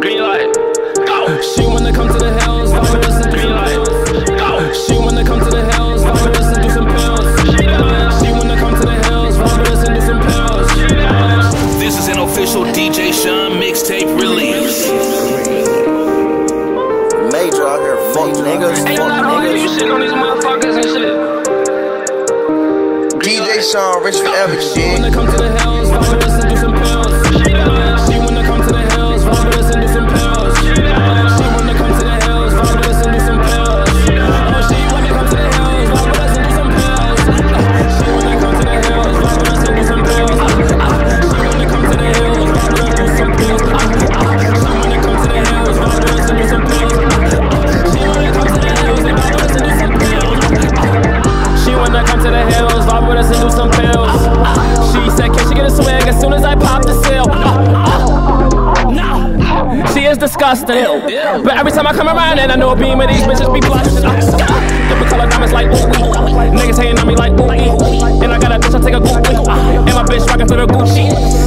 Green light. Go. She wanna come to the hills, vibe with us and green light. Go. She wanna come to the hills, vibe with us and do some pills. She wanna come to the hills, vibe with us and do some pills. This is an official DJ Sean mixtape release. Major out here, fuck niggas, Ain't fuck not all you niggas. shit on these motherfuckers and shit. DJ Sean, rich forever, She shit. wanna come to the hills, vibe with us and do some disgusting. But every time I come around and I know a beam of these bitches be blushing. Different color diamonds like ooh. Niggas hating on me like ooh. And I got a bitch, I take a goofy. And my bitch rockin' for the Gucci.